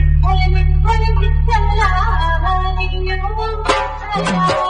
I'm a little bit of a little